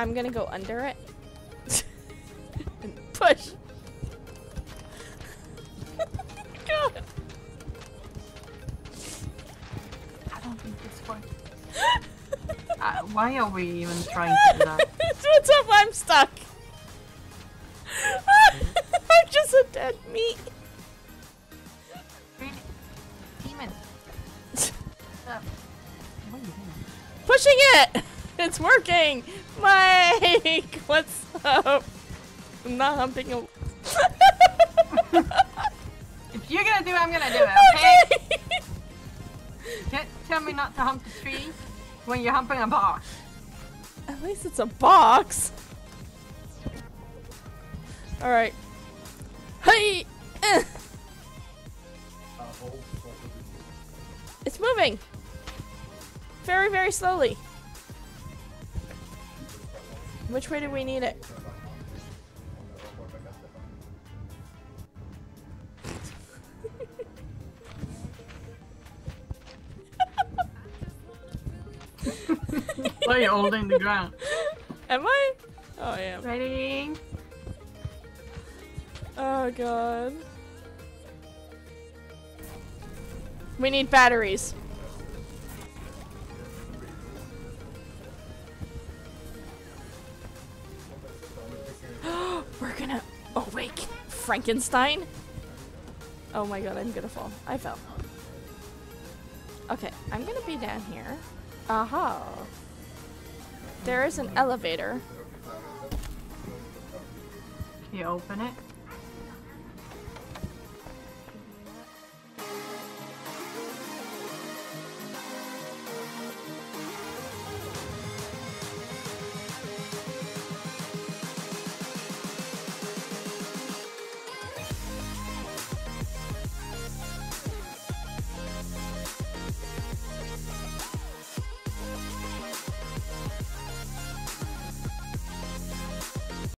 I'm gonna go under it. and push. God. I don't think this works. uh, why are we even trying to do that? What's up? I'm stuck. I'm just a dead meat. Really? Demon. What's up? What are you doing? Pushing it! It's working! Mike! What's up? I'm not humping a. If you're gonna do it, I'm gonna do it, okay? Can't tell me not to hump the tree when you're humping a box. At least it's a box. Alright. Hey! Eh. It's moving! Very, very slowly. Which way do we need it? Why are you holding the ground? Am I? Oh, I am. Ready? Oh, God. We need batteries. Gonna awake Frankenstein? Oh my god, I'm gonna fall. I fell. Okay, I'm gonna be down here. Aha. There is an elevator. Can you open it?